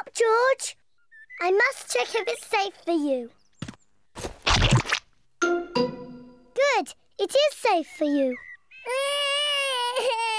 up, George. I must check if it's safe for you. Good. It is safe for you.